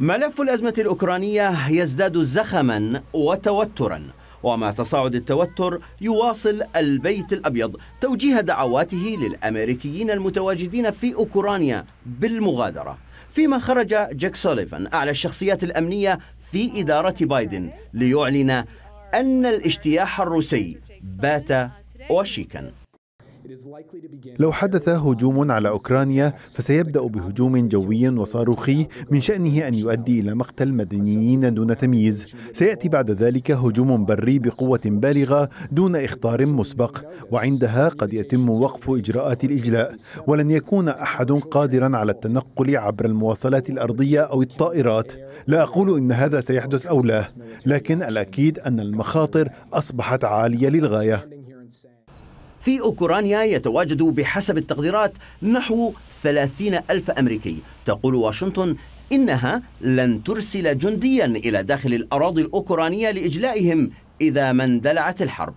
ملف الأزمة الأوكرانية يزداد زخما وتوترا ومع تصاعد التوتر يواصل البيت الأبيض توجيه دعواته للأمريكيين المتواجدين في أوكرانيا بالمغادرة. فيما خرج جاك سوليفان أعلى الشخصيات الأمنية في إدارة بايدن ليعلن أن الاجتياح الروسي بات وشيكا. لو حدث هجوم على أوكرانيا فسيبدأ بهجوم جوي وصاروخي من شأنه أن يؤدي إلى مقتل مدنيين دون تمييز. سيأتي بعد ذلك هجوم بري بقوة بالغة دون إخطار مسبق وعندها قد يتم وقف إجراءات الإجلاء ولن يكون أحد قادرا على التنقل عبر المواصلات الأرضية أو الطائرات. لا أقول إن هذا سيحدث أو لا لكن الأكيد أن المخاطر أصبحت عالية للغاية. في أوكرانيا يتواجد بحسب التقديرات نحو ثلاثين ألف أمريكي. تقول واشنطن إنها لن ترسل جنديا إلى داخل الأراضي الأوكرانية لإجلائهم إذا ما اندلعت الحرب.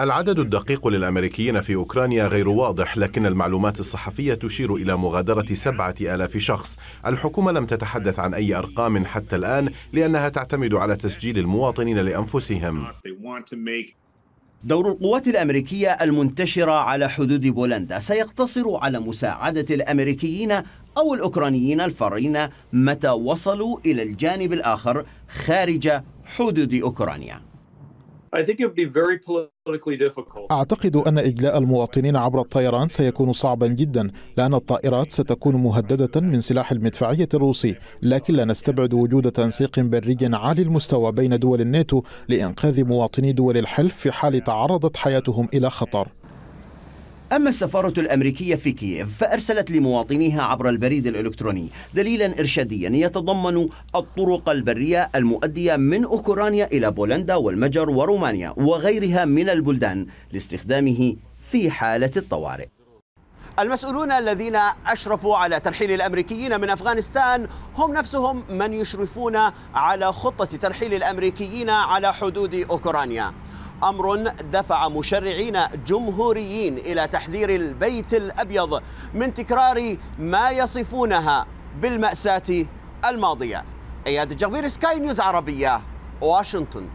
العدد الدقيق للأمريكيين في أوكرانيا غير واضح لكن المعلومات الصحفية تشير إلى مغادرة سبعة آلاف شخص. الحكومة لم تتحدث عن أي أرقام حتى الآن لأنها تعتمد على تسجيل المواطنين لأنفسهم. دور القوات الأمريكية المنتشرة على حدود بولندا سيقتصر على مساعدة الأمريكيين أو الأوكرانيين الفارين متى وصلوا إلى الجانب الآخر خارج حدود أوكرانيا. أعتقد أن إجلاء المواطنين عبر الطيران سيكون صعبا جدا لأن الطائرات ستكون مهددة من سلاح المدفعية الروسي. لكن لا نستبعد وجود تنسيق بري عالي المستوى بين دول الناتو لإنقاذ مواطني دول الحلف في حال تعرضت حياتهم إلى خطر. أما السفارة الأمريكية في كييف فأرسلت لمواطنيها عبر البريد الإلكتروني دليلا إرشاديا يتضمن الطرق البرية المؤدية من أوكرانيا إلى بولندا والمجر ورومانيا وغيرها من البلدان لاستخدامه في حالة الطوارئ. المسؤولون الذين أشرفوا على ترحيل الأمريكيين من أفغانستان هم نفسهم من يشرفون على خطة ترحيل الأمريكيين على حدود أوكرانيا. أمر دفع مشرعين جمهوريين إلى تحذير البيت الأبيض من تكرار ما يصفونها بالمأساة الماضية. إياد الجغبير سكاي نيوز عربية واشنطن